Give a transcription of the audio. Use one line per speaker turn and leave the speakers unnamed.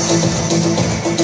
Música